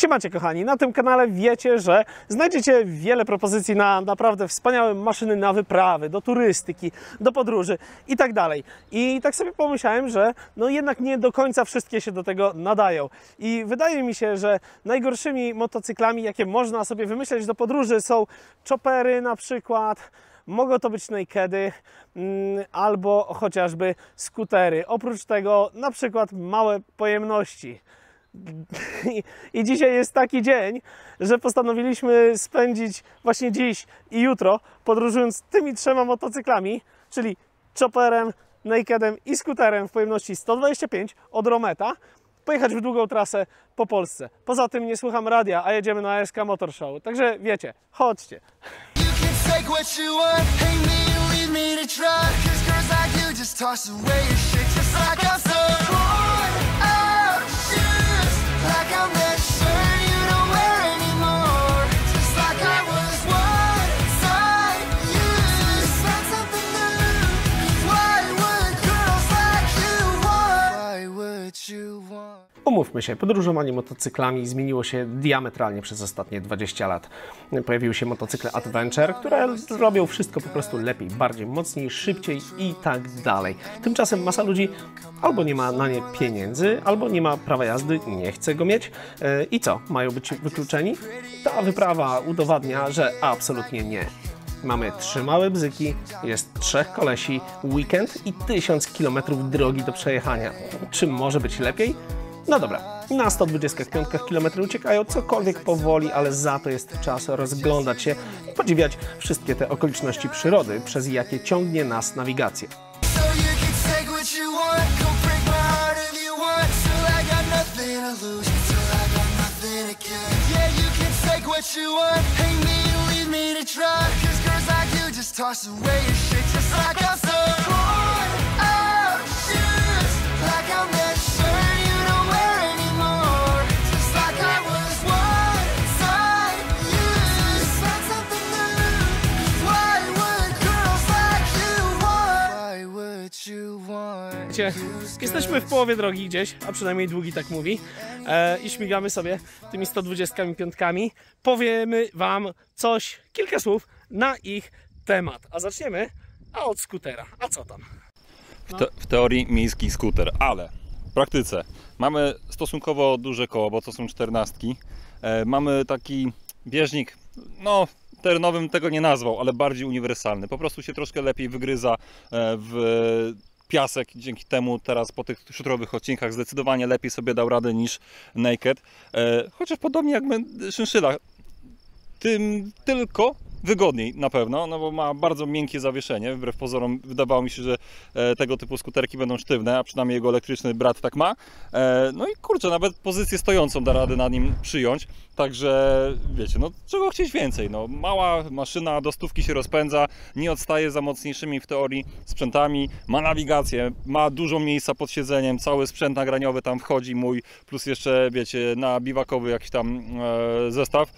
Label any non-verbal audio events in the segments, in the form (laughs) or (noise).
Siemacie kochani, na tym kanale wiecie, że znajdziecie wiele propozycji na naprawdę wspaniałe maszyny na wyprawy, do turystyki, do podróży i tak dalej. I tak sobie pomyślałem, że no jednak nie do końca wszystkie się do tego nadają. I wydaje mi się, że najgorszymi motocyklami, jakie można sobie wymyśleć do podróży są choppery na przykład, Mogą to być nakedy mm, albo chociażby skutery. Oprócz tego na przykład małe pojemności. (laughs) I, dzisiaj jest taki dzień, że postanowiliśmy spędzić właśnie dziś i jutro podróżując tymi trzema motocyklami, czyli chopperem, nakedem i skuterem w pojemności 125 od Rometa, pojechać w długą trasę po Polsce. Poza tym nie słucham radia, a jedziemy na SK Motor Show. Także wiecie, chodźcie. You Like I'm Umówmy się, podróżowanie motocyklami zmieniło się diametralnie przez ostatnie 20 lat. Pojawiły się motocykle Adventure, które robią wszystko po prostu lepiej, bardziej, mocniej, szybciej i tak dalej. Tymczasem masa ludzi albo nie ma na nie pieniędzy, albo nie ma prawa jazdy, nie chce go mieć. E, I co? Mają być wykluczeni? Ta wyprawa udowadnia, że absolutnie nie. Mamy trzy małe bzyki, jest trzech kolesi, weekend i tysiąc kilometrów drogi do przejechania. Czy może być lepiej? No dobra, na 125 km uciekają cokolwiek powoli, ale za to jest czas rozglądać się i podziwiać wszystkie te okoliczności przyrody, przez jakie ciągnie nas nawigacja. So you can take what you want, go break my heart if you Wiecie, jesteśmy w połowie drogi gdzieś, a przynajmniej długi tak mówi, e, i śmigamy sobie tymi 125. Powiemy Wam coś, kilka słów na ich temat. A zaczniemy a od skutera. A co tam? W, te, w teorii miejski skuter, ale w praktyce mamy stosunkowo duże koło, bo to są czternastki. E, mamy taki bieżnik, no terenowym tego nie nazwał, ale bardziej uniwersalny. Po prostu się troszkę lepiej wygryza e, w piasek. Dzięki temu teraz po tych szutrowych odcinkach zdecydowanie lepiej sobie dał radę niż Naked. E, chociaż podobnie jak men- szynszyla, tym tylko wygodniej na pewno, no bo ma bardzo miękkie zawieszenie. Wbrew pozorom wydawało mi się, że e, tego typu skuterki będą sztywne, a przynajmniej jego elektryczny brat tak ma. E, no i kurczę, nawet pozycję stojącą da radę na nim przyjąć. Także wiecie, no czego chcieć więcej? No, mała maszyna do stówki się rozpędza, nie odstaje za mocniejszymi w teorii sprzętami, ma nawigację, ma dużo miejsca pod siedzeniem, cały sprzęt nagraniowy tam wchodzi mój, plus jeszcze wiecie, na biwakowy jakiś tam e, zestaw.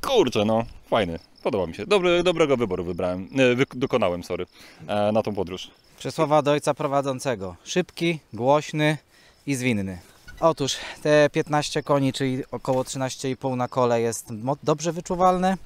Kurczę, no, fajny. Podoba mi się. Dobry, dobrego wyboru wybrałem, e, dokonałem, sorry, e, na tą podróż. Przesłowa do ojca prowadzącego. Szybki, głośny i zwinny. Otóż te 15 koni, czyli około 13,5 na kole jest dobrze wyczuwalne.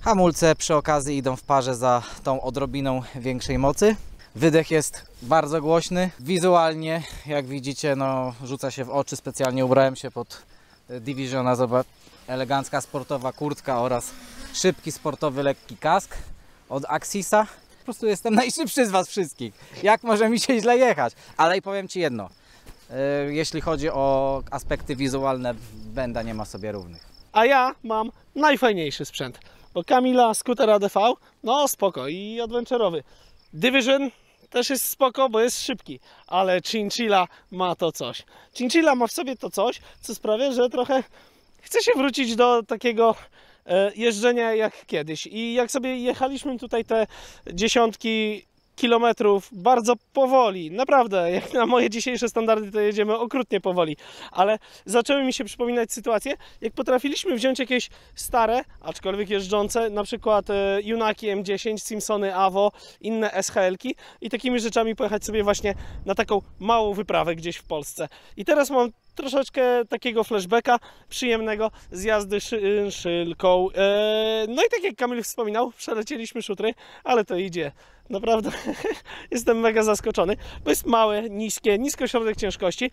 Hamulce przy okazji idą w parze za tą odrobiną większej mocy. Wydech jest bardzo głośny. Wizualnie, jak widzicie, no, rzuca się w oczy. Specjalnie ubrałem się pod e, Divisiona. Zobacz, elegancka sportowa kurtka oraz szybki sportowy lekki kask od Axisa. Po prostu jestem (laughs) najszybszy z Was wszystkich. Jak może mi się źle jechać? Ale i powiem Ci jedno. Yy, Jeśli chodzi o aspekty wizualne, Benda nie ma sobie równych. A ja mam najfajniejszy sprzęt, bo Kamila skuter ADV, no spoko i adventurowy. Division też jest spoko, bo jest szybki, ale Chinchilla ma to coś. Chinchilla ma w sobie to coś, co sprawia, że trochę chce się wrócić do takiego e, jeżdżenia jak kiedyś. I jak sobie jechaliśmy tutaj te dziesiątki kilometrów bardzo powoli, naprawdę, jak na moje dzisiejsze standardy to jedziemy okrutnie powoli, ale zaczęły mi się przypominać sytuacje, jak potrafiliśmy wziąć jakieś stare, aczkolwiek jeżdżące, na przykład e, Junaki M10, Simpsony Avo, inne SHL-ki i takimi rzeczami pojechać sobie właśnie na taką małą wyprawę gdzieś w Polsce. I teraz mam troszeczkę takiego flashbacka przyjemnego z jazdy szy, szylką. E, no i tak jak Kamil wspominał, przelecieliśmy szutry, ale to idzie. Naprawdę (laughs) jestem mega zaskoczony, bo jest małe, niskie, nisko środek ciężkości.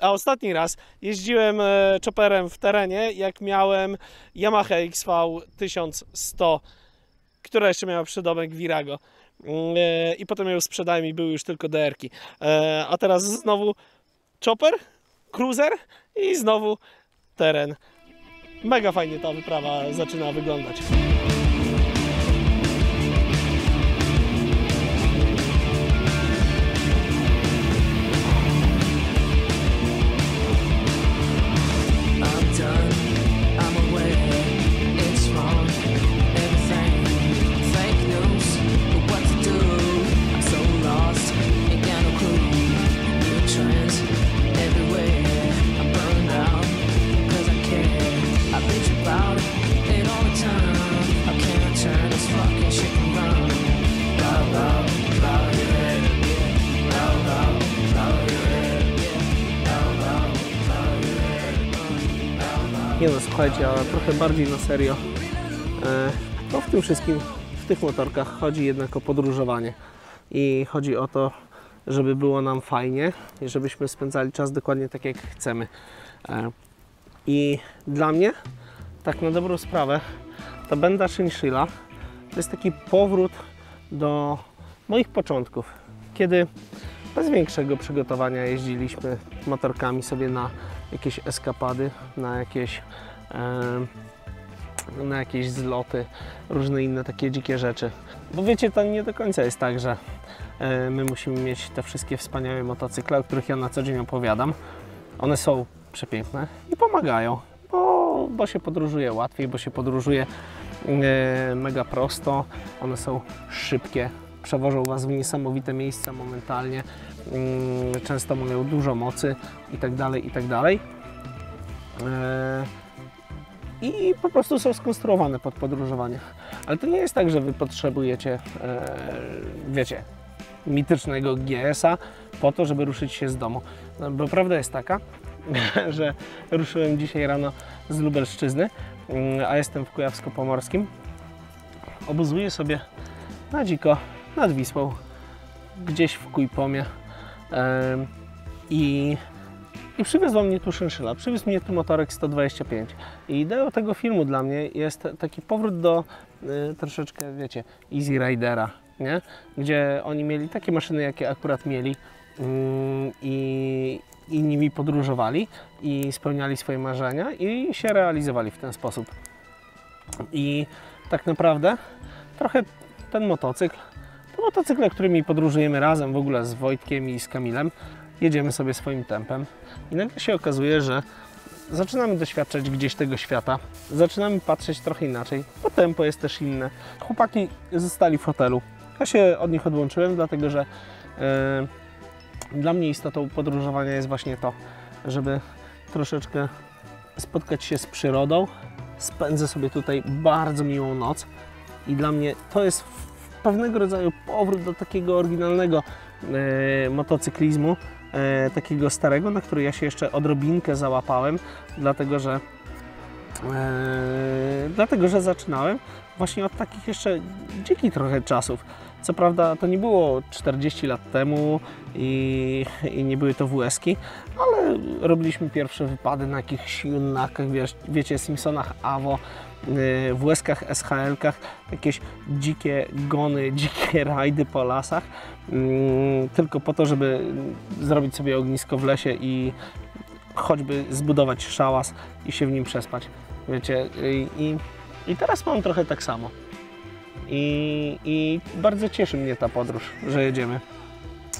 A ostatni raz jeździłem e, chopperem w terenie, jak miałem Yamaha XV 1100, która jeszcze miała przydomek Virago. Mm, e, I potem ją sprzedałem i były już tylko DR-ki. E, A teraz znowu chopper, cruiser i znowu teren. Mega fajnie ta wyprawa zaczyna wyglądać. Trochę bardziej na serio. E, To w tym wszystkim, w tych motorkach chodzi jednak o podróżowanie. I chodzi o to, żeby było nam fajnie i żebyśmy spędzali czas dokładnie tak, jak chcemy. E, I dla mnie, tak na dobrą sprawę, ta Benda Chinchilla to jest taki powrót do moich początków, kiedy bez większego przygotowania jeździliśmy motorkami sobie na jakieś eskapady, na jakieś, na jakieś zloty, różne inne takie dzikie rzeczy. Bo wiecie, to nie do końca jest tak, że e, my musimy mieć te wszystkie wspaniałe motocykle, o których ja na co dzień opowiadam. One są przepiękne i pomagają, bo, bo się podróżuje łatwiej, bo się podróżuje e, mega prosto. One są szybkie, przewożą Was w niesamowite miejsca momentalnie. Mm, Często mają dużo mocy i tak dalej, i. E, po prostu są skonstruowane pod podróżowanie. Ale to nie jest tak, że Wy potrzebujecie, e, wiecie, mitycznego GS-a po to, żeby ruszyć się z domu. No, bo prawda jest taka, (laughs) że ruszyłem dzisiaj rano z Lubelszczyzny, mm, a jestem w Kujawsko-Pomorskim. Obozuję sobie na dziko nad Wisłą, gdzieś w Kujpomie. Em, I, I przywiozła mnie tu szynszyla, przywiózł mnie tu motorek 125. I ideą tego filmu dla mnie jest taki powrót do y, troszeczkę, wiecie, Easy Ridera, nie? Gdzie oni mieli takie maszyny, jakie akurat mieli mm, i, i nimi podróżowali i spełniali swoje marzenia i się realizowali w ten sposób. I tak naprawdę trochę ten motocykl to motocykle, którymi podróżujemy razem w ogóle z Wojtkiem i z Kamilem. Jedziemy sobie swoim tempem i nagle się okazuje, że zaczynamy doświadczać gdzieś tego świata, zaczynamy patrzeć trochę inaczej, bo tempo jest też inne. Chłopaki zostali w hotelu. Ja się od nich odłączyłem, dlatego że e, dla mnie istotą podróżowania jest właśnie to, żeby troszeczkę spotkać się z przyrodą. Spędzę sobie tutaj bardzo miłą noc i dla mnie to jest pewnego rodzaju powrót do takiego oryginalnego e, motocyklizmu, e, takiego starego, na który ja się jeszcze odrobinkę załapałem, dlatego że e, dlatego, że zaczynałem właśnie od takich jeszcze dzikich trochę czasów. Co prawda to nie było 40 lat temu i, i nie były to WS-ki, ale robiliśmy pierwsze wypady na jakichś Junnakach, wiesz, wiecie, Simpsonach Avo, y, w łezkach, SHL-kach, jakieś dzikie gony, (laughs) dzikie rajdy po lasach, mm, tylko po to, żeby zrobić sobie ognisko w lesie i choćby zbudować szałas i się w nim przespać. Wiecie, i, i teraz mam trochę tak samo. I, I bardzo cieszy mnie ta podróż, że jedziemy,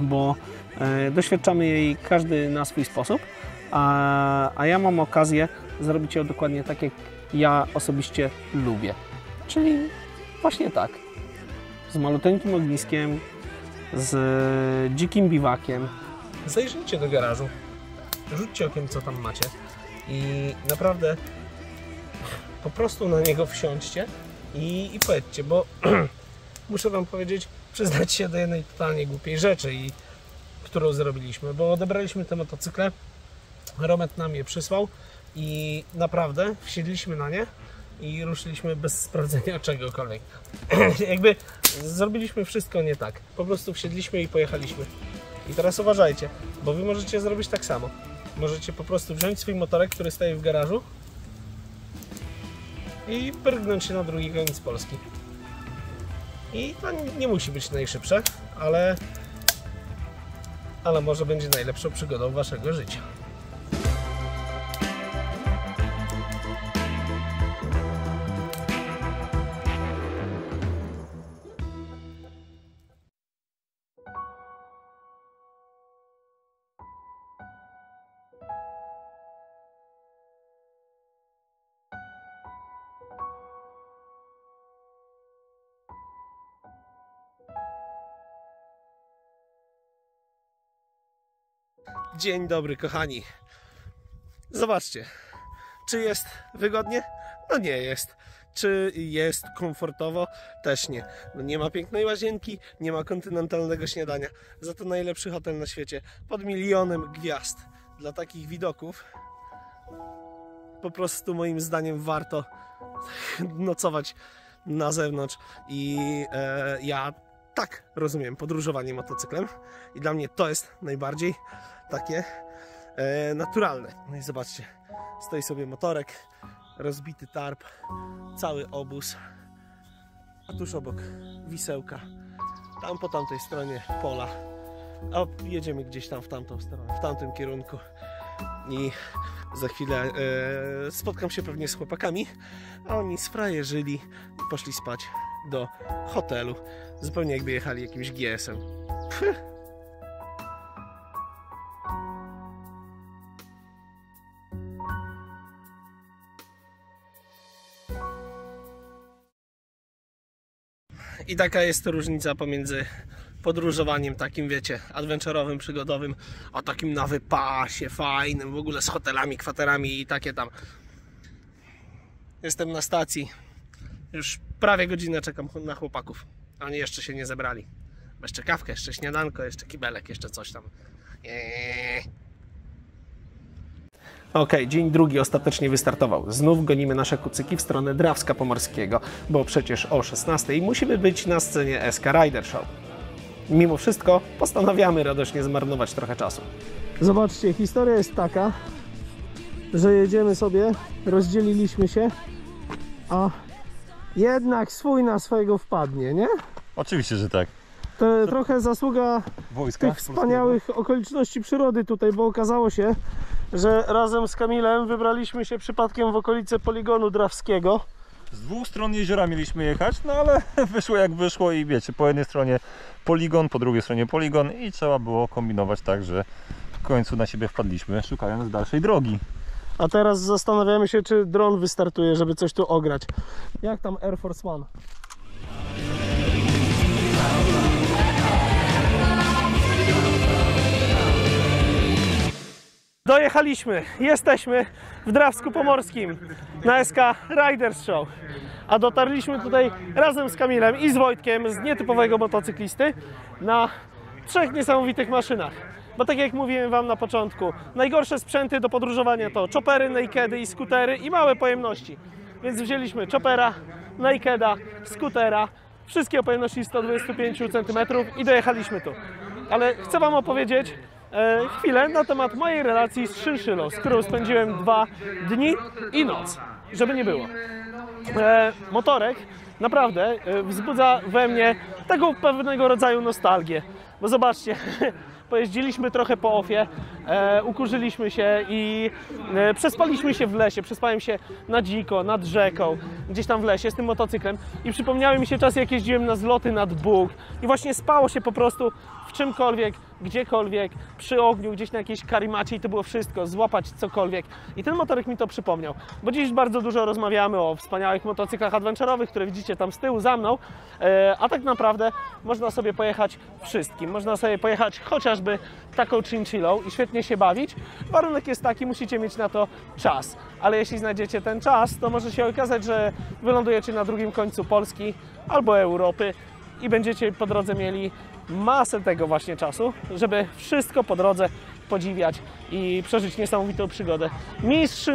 bo e, doświadczamy jej każdy na swój sposób, a, a ja mam okazję zrobić ją dokładnie tak, jak ja osobiście lubię. Czyli właśnie tak. Z maluteńkim ogniskiem, z dzikim biwakiem. Zajrzyjcie do garażu, rzućcie okiem, co tam macie i naprawdę po prostu na niego wsiądźcie i, i pojedźcie, bo (clears throat) muszę Wam powiedzieć, przyznać się do jednej totalnie głupiej rzeczy, i, którą zrobiliśmy, bo odebraliśmy te motocykle Romet nam je przysłał i naprawdę wsiedliśmy na nie i ruszyliśmy bez sprawdzenia (laughs) czegokolwiek. (clears throat) Jakby zrobiliśmy wszystko nie tak. Po prostu wsiedliśmy i pojechaliśmy. I teraz uważajcie, bo wy możecie zrobić tak samo. Możecie po prostu wziąć swój motorek, który stoi w garażu i pyrgnąć się na drugi koniec Polski. I to nie musi być najszybsze, ale ale może będzie najlepszą przygodą waszego życia. Dzień dobry, kochani. Zobaczcie, czy jest wygodnie? No nie jest. Czy jest komfortowo? Też nie. No nie ma pięknej łazienki, nie ma kontynentalnego śniadania. Za to najlepszy hotel na świecie. Pod milionem gwiazd. Dla takich widoków po prostu moim zdaniem warto nocować na zewnątrz i e, ja tak rozumiem podróżowanie motocyklem i dla mnie to jest najbardziej takie e, naturalne. No i zobaczcie, stoi sobie motorek, rozbity tarp, cały obóz, a tuż obok wisełka, tam po tamtej stronie pola, a jedziemy gdzieś tam w tamtą stronę, w tamtym kierunku. I za chwilę e, spotkam się pewnie z chłopakami, a oni sfrajerzyli i poszli spać do hotelu, zupełnie jakby jechali jakimś GS-em. I taka jest różnica pomiędzy podróżowaniem takim, wiecie, adventurowym, przygodowym, a takim na wypasie, fajnym, w ogóle z hotelami, kwaterami i takie tam. Jestem na stacji. Już prawie godzinę czekam na chłopaków. Oni jeszcze się nie zebrali. Jeszcze kawkę, jeszcze śniadanko, jeszcze kibelek, jeszcze coś tam. Eee. Okej, dzień drugi ostatecznie wystartował. Znów gonimy nasze kucyki w stronę Drawska Pomorskiego, bo przecież o 16 musimy być na scenie SK Rider Show. Mimo wszystko postanawiamy radośnie zmarnować trochę czasu. Zobaczcie, historia jest taka, że jedziemy sobie, rozdzieliliśmy się, a jednak swój na swojego wpadnie, nie? Oczywiście, że tak. To trochę zasługa Wojska. tych wspaniałych okoliczności przyrody tutaj, bo okazało się, że razem z Kamilem wybraliśmy się przypadkiem w okolice poligonu drawskiego. Z dwóch stron jeziora mieliśmy jechać, no ale (laughs) wyszło jak wyszło i wiecie, po jednej stronie poligon, po drugiej stronie poligon i trzeba było kombinować tak, że w końcu na siebie wpadliśmy, szukając dalszej drogi. A teraz zastanawiamy się, czy dron wystartuje, żeby coś tu ograć. Jak tam Air Force One? Dojechaliśmy, jesteśmy w Drawsku Pomorskim na SK Riders Show. A dotarliśmy tutaj razem z Kamilem i z Wojtkiem z nietypowego motocyklisty na trzech niesamowitych maszynach. Bo tak jak mówiłem Wam na początku, najgorsze sprzęty do podróżowania to chopery, nakedy i skutery i małe pojemności. Więc wzięliśmy chopera, nakeda, skutera, wszystkie o pojemności 125 cm i dojechaliśmy tu. Ale chcę Wam opowiedzieć e, chwilę na temat mojej relacji z szynszylą, z którą spędziłem dwa dni i noc, żeby nie było. E, motorek naprawdę e, wzbudza we mnie taką pewnego rodzaju nostalgię. Bo zobaczcie, (laughs) pojeździliśmy trochę po ofie, e, ukurzyliśmy się i e, przespaliśmy się w lesie. Przespałem się na dziko, nad rzeką, gdzieś tam w lesie z tym motocyklem i przypomniały mi się czasy, jak jeździłem na zloty nad Bóg i właśnie spało się po prostu w czymkolwiek, gdziekolwiek, przy ogniu, gdzieś na jakiejś karimacie i to było wszystko, złapać cokolwiek. I ten motorek mi to przypomniał, bo dziś bardzo dużo rozmawiamy o wspaniałych motocyklach adventurowych, które widzicie tam z tyłu za mną, e, a tak naprawdę można sobie pojechać wszystkim. Można sobie pojechać chociażby taką chinchillą i świetnie się bawić. Warunek jest taki, musicie mieć na to czas. Ale jeśli znajdziecie ten czas, to może się okazać, że wylądujecie na drugim końcu Polski albo Europy i będziecie po drodze mieli masę tego właśnie czasu, żeby wszystko po drodze podziwiać i przeżyć niesamowitą przygodę. Mi z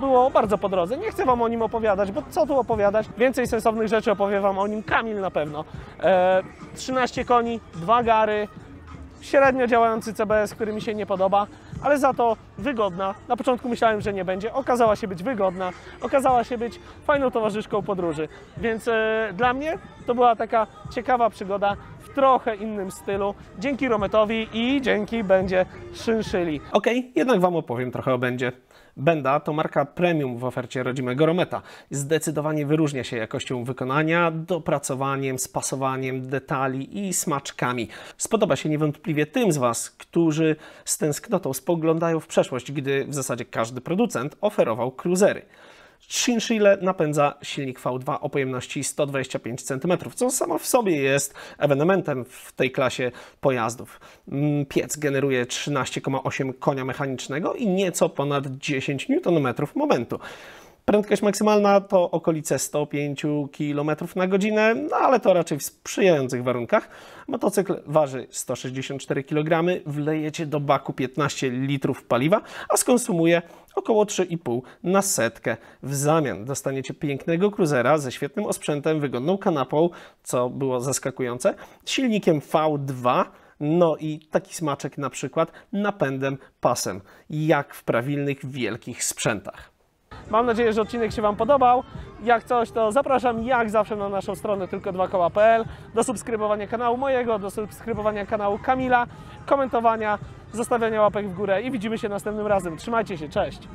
było bardzo po drodze. Nie chcę Wam o nim opowiadać, bo co tu opowiadać? Więcej sensownych rzeczy opowie Wam o nim Kamil na pewno. E, 13 koni, dwa gary, średnio działający CBS, który mi się nie podoba, ale za to wygodna. Na początku myślałem, że nie będzie. Okazała się być wygodna, okazała się być fajną towarzyszką podróży. Więc e, dla mnie to była taka ciekawa przygoda w trochę innym stylu. Dzięki Rometowi i dzięki będzie szynszyli. Okej, jednak Wam opowiem trochę o będzie. Benda to marka premium w ofercie rodzimego Rometa. Zdecydowanie wyróżnia się jakością wykonania, dopracowaniem, spasowaniem detali i smaczkami. Spodoba się niewątpliwie tym z Was, którzy z tęsknotą spoglądają w przeszłość, gdy w zasadzie każdy producent oferował cruisery. Chinchille napędza silnik V2 o pojemności 125 cm, co samo w sobie jest ewenementem w tej klasie pojazdów. Mm, Piec generuje 13,8 konia mechanicznego i nieco ponad 10 Nm momentu. Prędkość maksymalna to okolice 105 km na godzinę, no ale to raczej w sprzyjających warunkach. Motocykl waży 164 kg, wlejecie do baku 15 litrów paliwa, a skonsumuje około 3,5 na setkę. W zamian dostaniecie pięknego cruzera ze świetnym osprzętem, wygodną kanapą, co było zaskakujące, silnikiem V2, no i taki smaczek na przykład napędem pasem, jak w prawilnych wielkich sprzętach. Mam nadzieję, że odcinek się Wam podobał. Jak coś, to zapraszam jak zawsze na naszą stronę tylko 2koła.pl do subskrybowania kanału mojego, do subskrybowania kanału Kamila, komentowania, zostawiania łapek w górę i widzimy się następnym razem. Trzymajcie się, cześć!